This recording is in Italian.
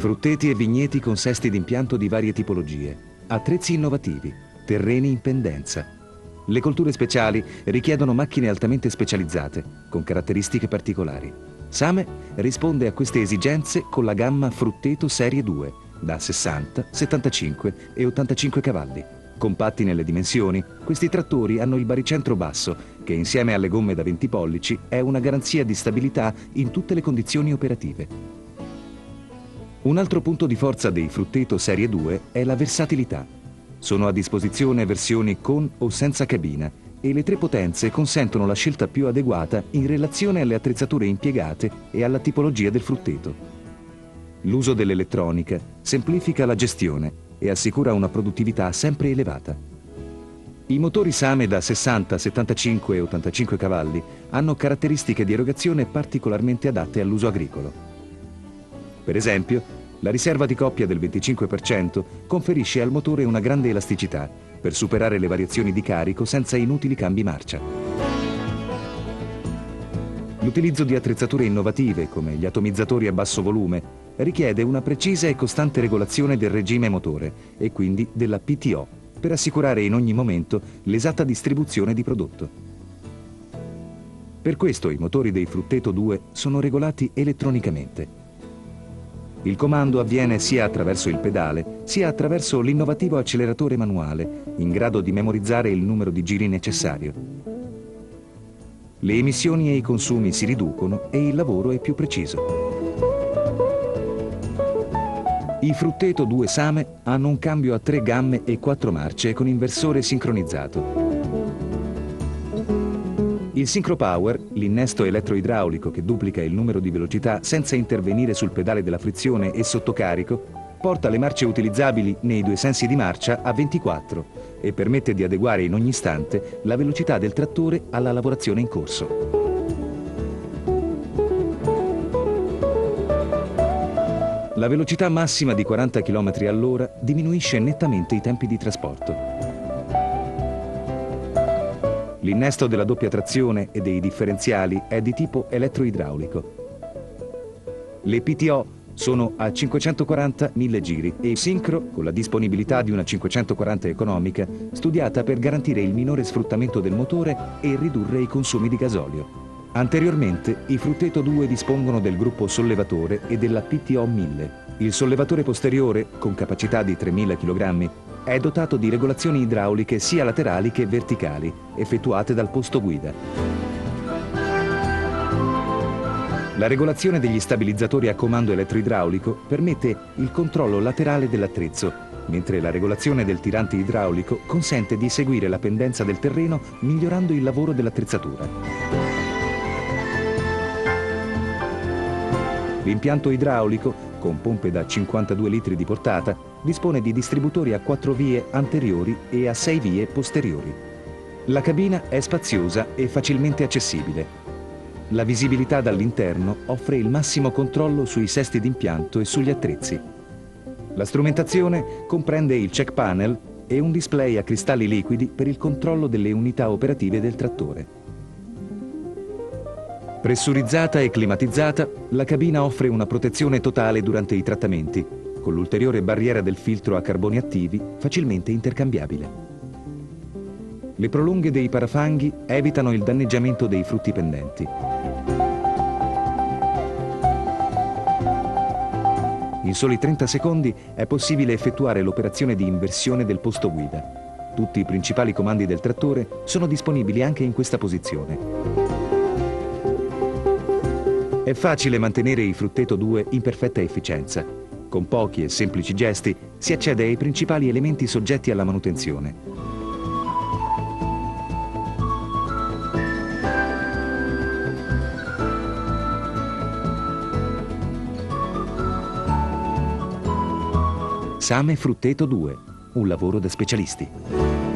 Frutteti e vigneti con sesti d'impianto di varie tipologie, attrezzi innovativi, terreni in pendenza. Le colture speciali richiedono macchine altamente specializzate, con caratteristiche particolari. Same risponde a queste esigenze con la gamma Frutteto Serie 2, da 60, 75 e 85 cavalli. Compatti nelle dimensioni, questi trattori hanno il baricentro basso, che insieme alle gomme da 20 pollici è una garanzia di stabilità in tutte le condizioni operative. Un altro punto di forza dei Frutteto Serie 2 è la versatilità. Sono a disposizione versioni con o senza cabina e le tre potenze consentono la scelta più adeguata in relazione alle attrezzature impiegate e alla tipologia del frutteto. L'uso dell'elettronica semplifica la gestione e assicura una produttività sempre elevata. I motori Same da 60, 75 e 85 cavalli hanno caratteristiche di erogazione particolarmente adatte all'uso agricolo. Per esempio, la riserva di coppia del 25% conferisce al motore una grande elasticità per superare le variazioni di carico senza inutili cambi marcia. L'utilizzo di attrezzature innovative come gli atomizzatori a basso volume richiede una precisa e costante regolazione del regime motore e quindi della PTO per assicurare in ogni momento l'esatta distribuzione di prodotto. Per questo i motori dei Frutteto 2 sono regolati elettronicamente il comando avviene sia attraverso il pedale, sia attraverso l'innovativo acceleratore manuale, in grado di memorizzare il numero di giri necessario. Le emissioni e i consumi si riducono e il lavoro è più preciso. I Frutteto 2 Same hanno un cambio a tre gamme e quattro marce con inversore sincronizzato. Il Synchro Power, l'innesto elettroidraulico che duplica il numero di velocità senza intervenire sul pedale della frizione e sottocarico, porta le marce utilizzabili nei due sensi di marcia a 24 e permette di adeguare in ogni istante la velocità del trattore alla lavorazione in corso. La velocità massima di 40 km all'ora diminuisce nettamente i tempi di trasporto. L'innesto della doppia trazione e dei differenziali è di tipo elettroidraulico. Le PTO sono a 540 1000 giri e sincro con la disponibilità di una 540 economica studiata per garantire il minore sfruttamento del motore e ridurre i consumi di gasolio. Anteriormente i Frutteto 2 dispongono del gruppo sollevatore e della PTO 1000. Il sollevatore posteriore, con capacità di 3000 kg, è dotato di regolazioni idrauliche sia laterali che verticali, effettuate dal posto guida. La regolazione degli stabilizzatori a comando elettroidraulico permette il controllo laterale dell'attrezzo, mentre la regolazione del tirante idraulico consente di seguire la pendenza del terreno migliorando il lavoro dell'attrezzatura. L'impianto idraulico con pompe da 52 litri di portata, dispone di distributori a 4 vie anteriori e a 6 vie posteriori. La cabina è spaziosa e facilmente accessibile. La visibilità dall'interno offre il massimo controllo sui sesti d'impianto e sugli attrezzi. La strumentazione comprende il check panel e un display a cristalli liquidi per il controllo delle unità operative del trattore. Pressurizzata e climatizzata, la cabina offre una protezione totale durante i trattamenti, con l'ulteriore barriera del filtro a carboni attivi facilmente intercambiabile. Le prolunghe dei parafanghi evitano il danneggiamento dei frutti pendenti. In soli 30 secondi è possibile effettuare l'operazione di inversione del posto guida. Tutti i principali comandi del trattore sono disponibili anche in questa posizione. È facile mantenere i Frutteto 2 in perfetta efficienza. Con pochi e semplici gesti si accede ai principali elementi soggetti alla manutenzione. Same Frutteto 2, un lavoro da specialisti.